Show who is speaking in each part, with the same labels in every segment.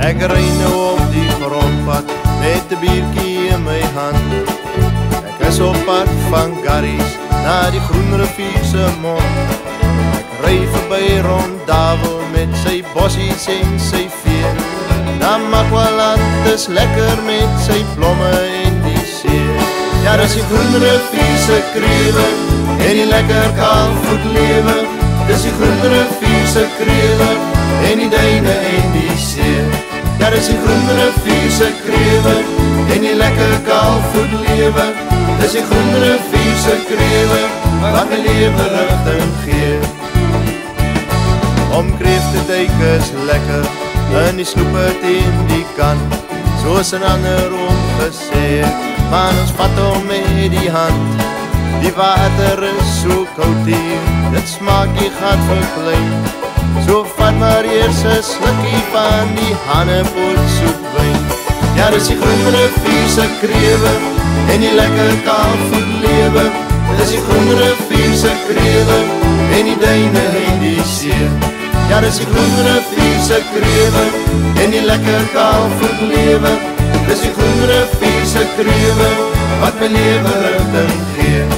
Speaker 1: Ek ry nou op die grondpad met 'n biertjie in my hand. Ek is op pad van Garries na die Groen rivier se mond. Ek ry verby Rondavel met sy bossies en sy vee. Na Makwaland is lekker met sy blomme en die see. Ja, dis die Groen rivier se krewe en die lekker kaal voet lewe. Dis die Groen rivier se krewe en die duine en die see. Ja, dis die Groen rivier se krewe en die lekker kaal voet lewe. Dis die Groen rivier se krewe wat my lewe rigting gee. Om kreef te duik is lekker in die sloepe teen die kant. Soos 'n ander omgesê, maar ons vat hom met die hand. Die water is so koud hier, dit smaak die gat vir klein. So vat maar eers 'n slukkie van die Hanepoort soepwyn. Ja, dis die groen rivier se krewe en die lekker kaal voet lewe. Dis die groen rivier se krewe en die duine en die see. Ja, dis die groen rivier se krewe en die lekker kaal voet lewe. Dis die groen rivier se krewe wat my lewe rigting gee.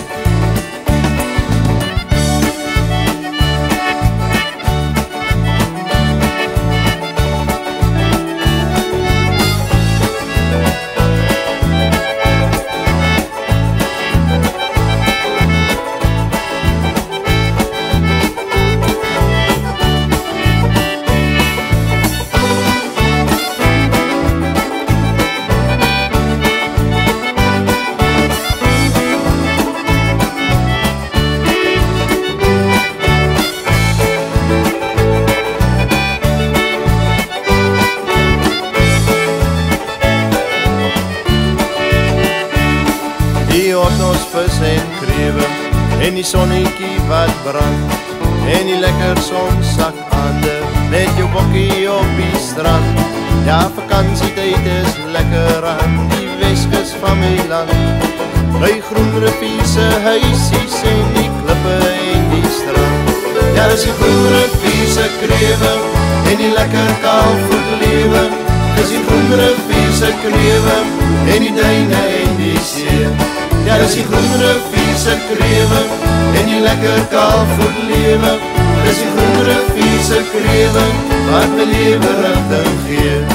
Speaker 1: Die ons vis en krewe en die sonnetjie wat brand en die lekker sonsak aande met jou bokkie op die strand. Ja, vakansietyd is lekker aan die Weskus van my land. By groen rivier se huisies en die klippe en die strand. Ja, dis die groen rivier se krewe en die lekker kaal voet lewe. Dis die groen rivier se krewe en die duine en die see. Ja, dis die groen rivier se krewe en die lekker kaal voet lewe. Dis die groen rivier se krewe wat my lewe rigting gee.